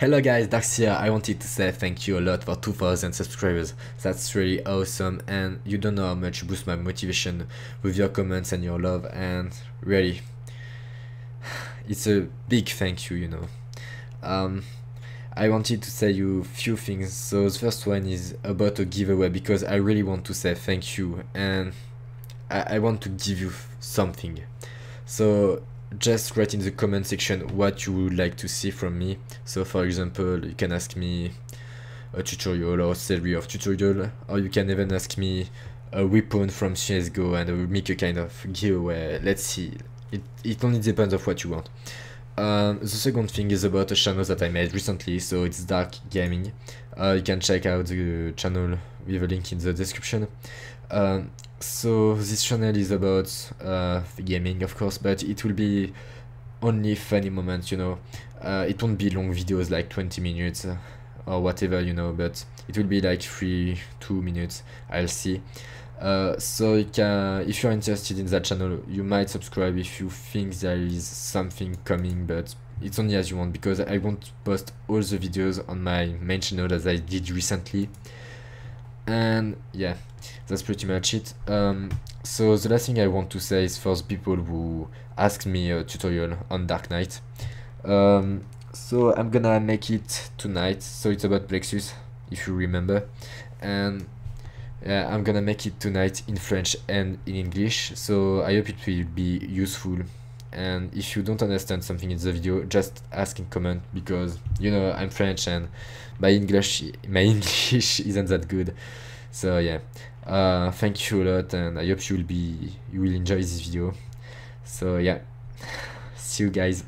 Hello guys, Dark here. I wanted to say thank you a lot for 2000 subscribers. That's really awesome and you don't know how much you boost my motivation with your comments and your love and really it's a big thank you, you know. Um, I wanted to say you few things. So the first one is about a giveaway because I really want to say thank you and I, I want to give you something. So just write in the comment section what you would like to see from me. So for example, you can ask me a tutorial or a series of tutorial, or you can even ask me a weapon from CSGO and I will make a kind of giveaway. Let's see. It, it only depends of what you want. Um, the second thing is about a channel that I made recently, so it's Dark Gaming. Uh, you can check out the channel with a link in the description. Um, so this channel is about uh, gaming of course but it will be only funny moments you know. Uh, it won't be long videos like 20 minutes uh, or whatever you know but it will be like 3 2 minutes I'll see. Uh, so you can, if you're interested in that channel you might subscribe if you think there is something coming but it's only as you want because I won't post all the videos on my main channel as I did recently and yeah that's pretty much it. Um, so the last thing i want to say is for the people who asked me a tutorial on dark knight. Um, so i'm gonna make it tonight. So it's about plexus if you remember. And yeah, i'm gonna make it tonight in french and in english. So i hope it will be useful and if you don't understand something in the video just ask in comment because you know i'm french and my english my english isn't that good. So yeah. Uh thank you a lot and i hope you will be you will enjoy this video. So yeah. See you guys